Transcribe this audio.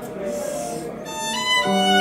ます